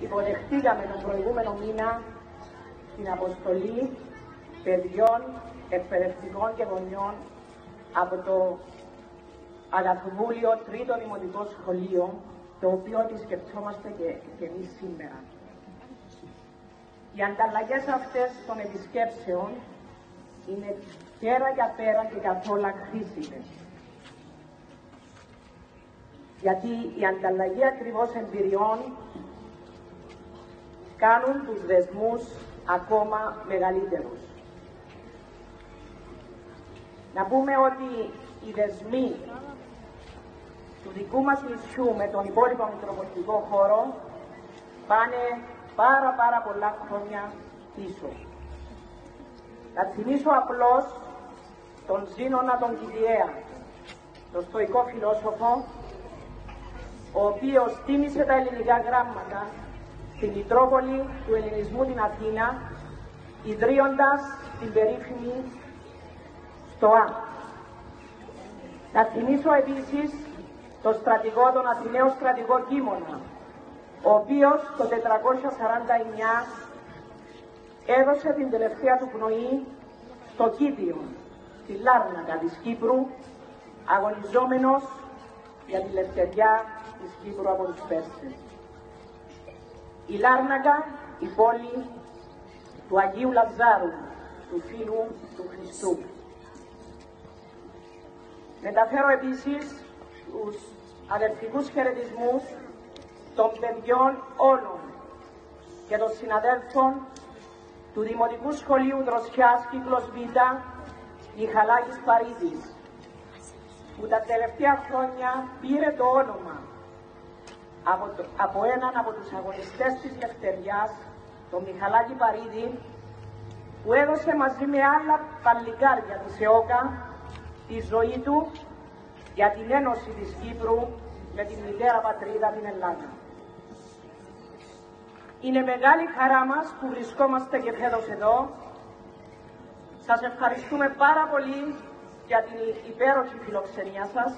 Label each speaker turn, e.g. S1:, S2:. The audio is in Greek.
S1: Υποδεχτήκαμε τον προηγούμενο μήνα την αποστολή παιδιών, εκπαιδευτικών και γονιών από το Αγαθοβούλιο Τρίτο Δημοτικό Σχολείο, το οποίο επισκεφτόμαστε και, και εμείς σήμερα. Οι ανταλλαγές αυτές των επισκέψεων είναι πέρα για πέρα και καθόλου χρήσιμες. Γιατί η ανταλλαγή ακριβώς εμπειριών κάνουν τους δεσμούς ακόμα μεγαλύτερους. Να πούμε ότι οι δεσμοί του δικού μας νησιού με τον υπόλοιπο μητροπολιτικό χώρο πάνε πάρα πάρα πολλά χρόνια πίσω. Να θυμίσω απλώς τον Ζήνονα τον Κηδιαία, τον στοικό φιλόσοφο, ο οποίος τίμησε τα ελληνικά γράμματα στη Μητρόπολη του Ελληνισμού την Αθήνα, ιδρύοντας την περίφημη ΣΤΟΑ. Να θυμίσω επίσης το στρατηγό, τον Αθηναίο στρατηγό Κίμωνα, ο οποίος το 449 έδωσε την τελευταία του πνοή στο Κίδιο, στη Λάρνακα της Κύπρου, αγωνιζόμενος για τη λευτεριά της Κύπρου από τους Πέρσες. Η Λάρνακα, η πόλη του Αγίου Λαζάρου, του φίλου του Χριστού. Μεταφέρω επίσης τους αδερφικούς χαιρετισμούς των παιδιών όλων και των συναδέλφων του Δημοτικού Σχολείου Δροσιάς Κύκλος Β, Μιχαλάκης Παρίδης, που τα τελευταία χρόνια πήρε το όνομα από, το, από έναν από τους αγωνιστές της Λευτεριάς, τον Μιχαλάκη Παρίδη, που έδωσε μαζί με άλλα παλικάρια της ΕΟΚΑ τη ζωή του για την ένωση της Κύπρου με την μητέρα πατρίδα την Ελλάδα. Είναι μεγάλη χαρά μας που βρισκόμαστε και φέτος εδώ. Σας ευχαριστούμε πάρα πολύ για την υπέροχη φιλοξενία σας.